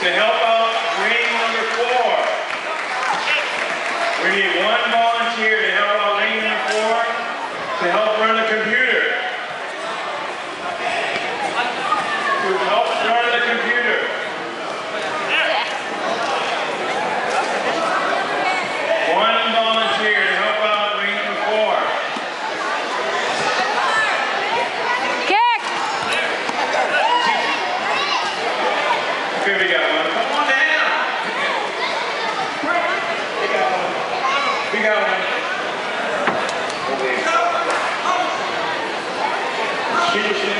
to help out lane number four. We need one volunteer to help out lane number four to help run the computer. Finish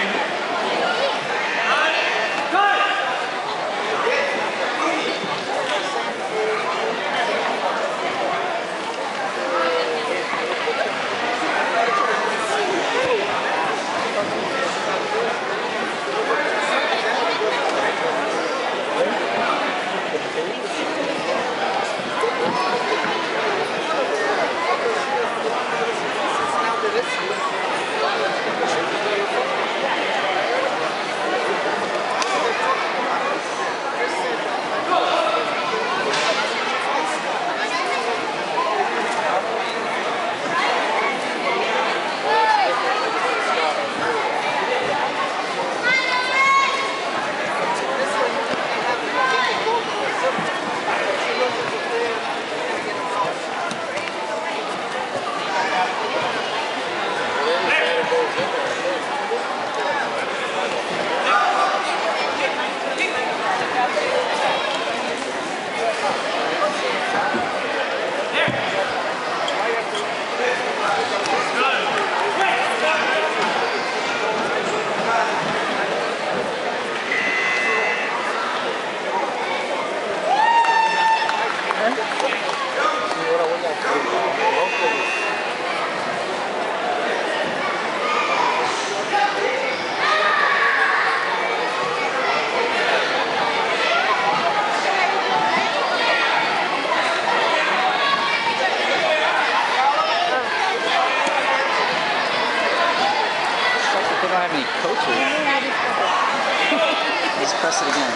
they don't have any coaches. Let's press it again.